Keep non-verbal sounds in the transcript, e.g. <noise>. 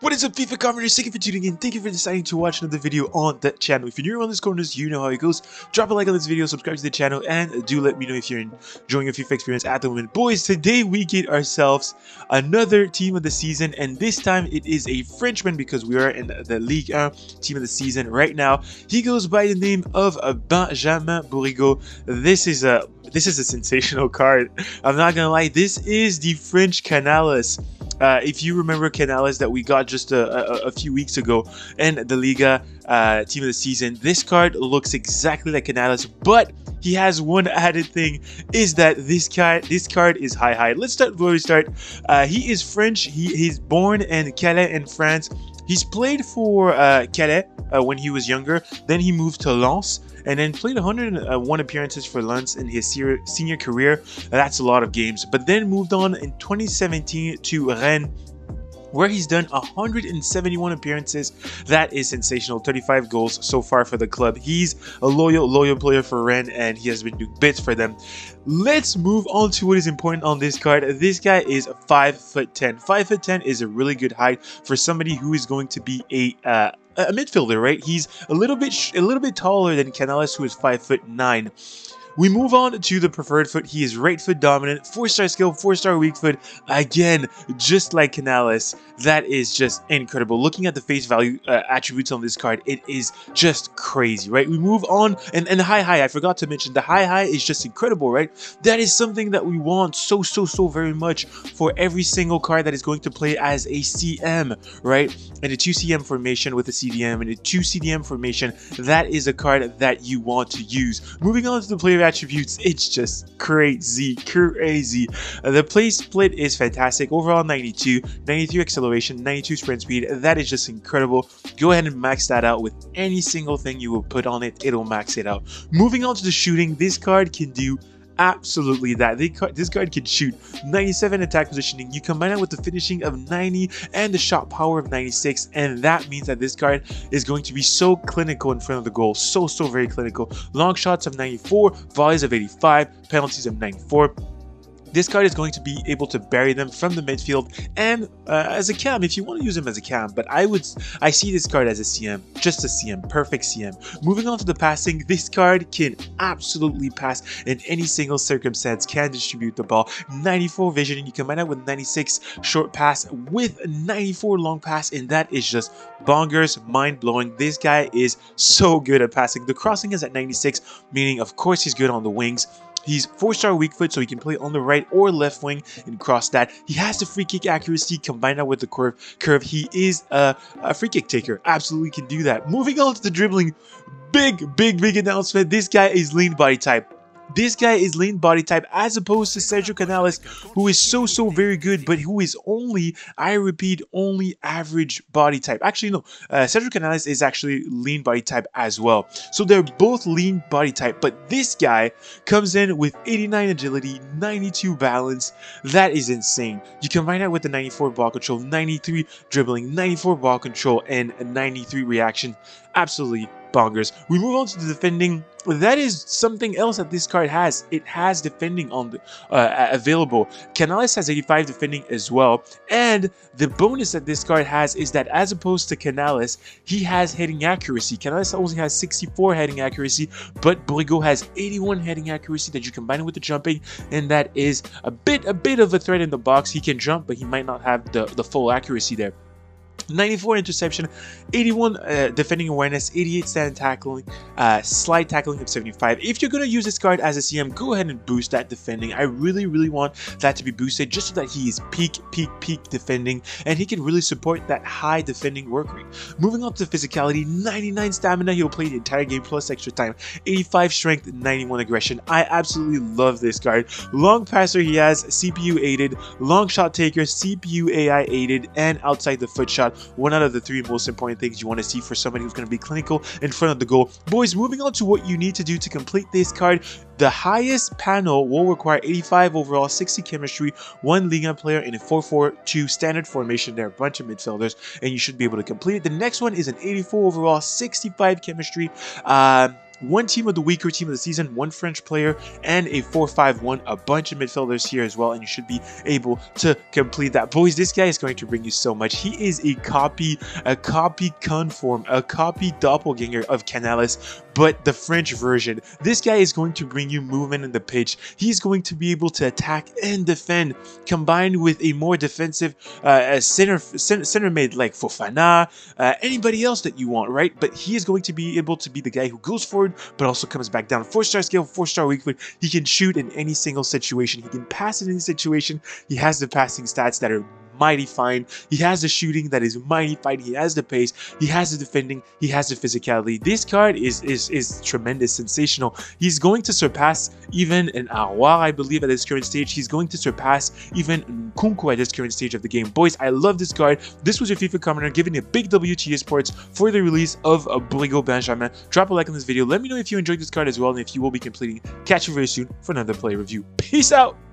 What is up FIFA commoners, thank you for tuning in, thank you for deciding to watch another video on the channel. If you're new around this corners, you know how it goes. Drop a like on this video, subscribe to the channel, and do let me know if you're enjoying your FIFA experience at the moment. Boys, today we get ourselves another team of the season, and this time it is a Frenchman because we are in the league 1 team of the season right now. He goes by the name of Benjamin Bourigeaud. This is a this is a <laughs> sensational card. I'm not gonna lie, this is the French Canales. Uh, if you remember Canales that we got just a, a, a few weeks ago in the Liga uh, Team of the Season, this card looks exactly like Canales, but he has one <laughs> added thing is that this card this card is high high. Let's start where we start. Uh, he is French. He he's born in Calais in France. He's played for uh, Calais uh, when he was younger. Then he moved to Lens and then played 101 appearances for Lens in his senior career. That's a lot of games. But then moved on in 2017 to Rennes where he's done 171 appearances. That is sensational. 35 goals so far for the club. He's a loyal, loyal player for Rennes, and he has been doing bits for them. Let's move on to what is important on this card. This guy is 5 foot 10. 5 foot 10 is a really good height for somebody who is going to be a uh, a midfielder, right? He's a little bit a little bit taller than Canales, who is five foot nine. We move on to the preferred foot. He is right foot dominant, 4-star skill, 4-star weak foot. Again, just like Canales, that is just incredible. Looking at the face value uh, attributes on this card, it is just crazy, right? We move on, and, and high high, I forgot to mention, the high high is just incredible, right? That is something that we want so, so, so very much for every single card that is going to play as a CM, right? And a 2 CM formation with a CDM and a 2 CDM formation, that is a card that you want to use. Moving on to the player attributes, <laughs> it's just crazy, crazy. Uh, the play split is fantastic. Overall 92, 93 acceleration, 92 sprint speed. That is just incredible. Go ahead and max that out with any single thing you will put on it. It'll max it out. Moving on to the shooting, this card can do absolutely that. They, this card can shoot 97 attack positioning. You combine it with the finishing of 90 and the shot power of 96, and that means that this card is going to be so clinical in front of the goal. So, so very clinical. Long shots of 94, volleys of 85, penalties of 94 this card is going to be able to bury them from the midfield. And uh, as a cam if you want to use him as a cam but I would I see this card as a CM just a CM perfect CM moving on to the passing this card can absolutely pass in any single circumstance can distribute the ball. 94 vision you combine that with 96 short pass with 94 long pass and that is just bongers mind-blowing. This guy is so good at passing. The crossing is at 96 meaning of course he's good on the wings He's 4-star weak foot, so he can play on the right or left wing and cross that. He has the free kick accuracy combined that with the curve. Curve. He is a, a free kick taker. Absolutely can do that. Moving on to the dribbling. Big, big, big announcement. This guy is lean body type. This guy is lean body type as opposed to Sergio Canales, who is so, so very good, but who is only, I repeat, only average body type. Actually, no, uh, Sergio Canales is actually lean body type as well. So they're both lean body type, but this guy comes in with 89 agility, 92 balance. That is insane. You combine that with the 94 ball control, 93 dribbling, 94 ball control, and 93 reaction. Absolutely We move on to the defending. That is something else that this card has. It has defending on the, uh, available. Canales has 85 defending as well. And the bonus that this card has is that as opposed to Canales, he has heading accuracy. Canales only has 64 heading accuracy, but Bourigeaud has 81 heading accuracy that you combine it with the jumping, and that is a bit a bit of a threat in the box. He can jump, but he might not have the, the full accuracy there. 94 interception, 81 uh, defending awareness, 88 stand tackling, uh, slide tackling of 75. If you're going to use this card as a CM, go ahead and boost that defending. I really, really want that to be boosted just so that he is peak, peak, peak defending and he can really support that high defending work rate. Moving on to physicality, 99 stamina, he'll play the entire game plus extra time, 85 strength, 91 aggression. I absolutely love this card. Long passer, he has CPU aided, long shot taker, CPU AI aided, and outside the foot shot one out of the three most important things you want to see for somebody who's going to be clinical in front of the goal. Boys, moving on to what you need to do to complete this card. The highest panel will require 85 overall, 60 chemistry, one Liga player in a 4-4-2 standard formation. There are a bunch of midfielders, and you should be able to complete it. The next one is an 84 overall, 65 chemistry, uh, one team of the week or team of the season, one French player, and a 4-5-1, a bunch of midfielders here as well, and you should be able to complete that. Boys, this guy is going to bring you so much. He is a copy, a copy conform, a copy doppelganger of Canales, but the French version. This guy is going to bring you movement in the pitch. He's going to be able to attack and defend, combined with a more defensive uh, center, center, center mid like Fofana, uh, anybody else that you want, right? But he is going to be able to be the guy who goes forward, but also comes back down. Four star skill, four star weak foot. He can shoot in any single situation. He can pass in any situation. He has the passing stats that are mighty fine. He has the shooting that is mighty fine. He has the pace. He has the defending. He has the physicality. This card is is is tremendous, sensational. He's going to surpass even an Aouar, I believe, at this current stage. He's going to surpass even Nkunku at this current stage of the game. Boys, I love this card. This was your FIFA commoner giving a big WTA Sports for the release of a Bourigeaud Benjamin. Drop a like on this video. Let me know if you enjoyed this card as well and if you will be completing. Catch you very soon for another play review. Peace out!